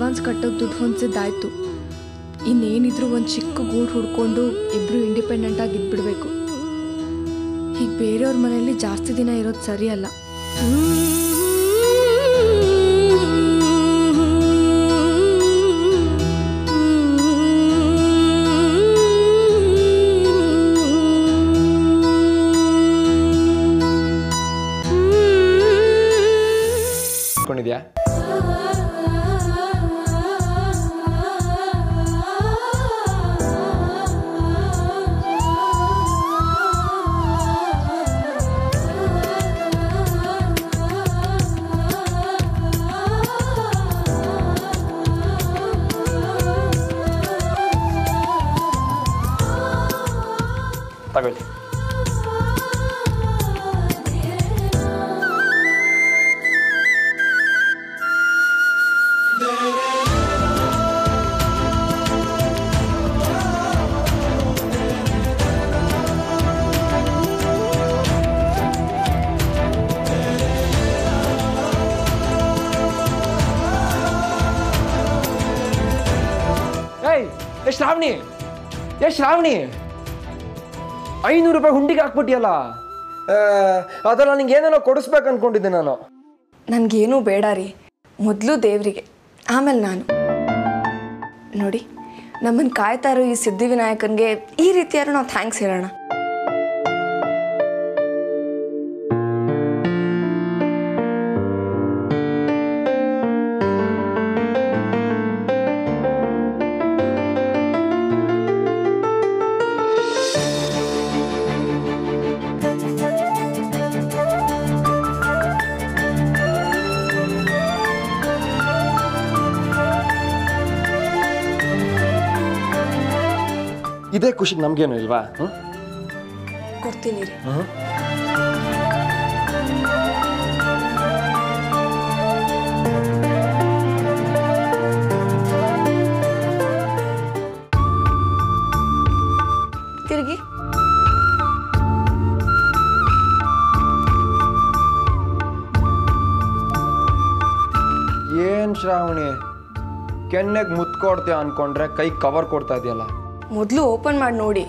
Advance ಕಟ್ಟೋಕೆ ದುಡ್ಡು ಹೊಂದಿಸಿದ್ದಾಯ್ತು. ಇನ್ನೇನಿದ್ರು ಒಂದು ಚಿಕ್ಕ ಗೂಡು ಹುಡ್ಕೊಂಡು ಇಬ್ಬರು ಇಂಡಿಪೆಂಡೆಂಟಾಗಿ ಇದ್ಬಿಡ್ಬೇಕು. ಹೀಗೆ ಬೇರೆಯವ್ರ ಮನೆಯಲ್ಲಿ ಜಾಸ್ತಿ ದಿನ ಇರೋದು ಸರಿಯಲ್ಲ. ಇಟ್ಕೊಂಡಿದ್ಯಾ Pagode. श्रावणी ये श्रावणी है ಐನೂರು ರೂಪಾಯಿ ಹುಂಡಿಗೆ ಹಾಕ್ಬಿಟ್ಟಿಯಲ್ಲ? ಅದೆಲ್ಲ ನಿಂಗೆ ಏನೇನೋ ಕೊಡಿಸ್ಬೇಕು ಅನ್ಕೊಂಡಿದ್ದೆ ನಾನು. ನನಗೇನೂ ಬೇಡ ರೀ. ಮೊದಲು ದೇವರಿಗೆ ಆಮೇಲೆ ನಾನು. ನೋಡಿ ನಮ್ಮನ್ನು ಕಾಯ್ತಾ ಇರೋ ಈ ಸಿದ್ಧಿವಿನಾಯಕನಿಗೆ ಈ ರೀತಿಯಾದ್ರೂ ನಾವು ಥ್ಯಾಂಕ್ಸ್ ಹೇಳೋಣ. ಇದೇ ಖುಷಿ ನಮ್ಗೇನು ಇಲ್ವಾ? ಹ್ಮ್? ಕೊಡ್ತೀನಿ ರೀ. ತಿರುಗಿ. ಏನ್ ಶ್ರಾವಣಿ? ಕೆನ್ನೆಗೆ ಮುತ್ ಕೊಡ್ತೀಯ ಅನ್ಕೊಂಡ್ರೆ ಕೈ ಕವರ್ ಕೊಡ್ತಾ ಇದೆಯಲ್ಲ? ಮೊದಲು ಓಪನ್ ಮಾಡಿ ನೋಡಿ.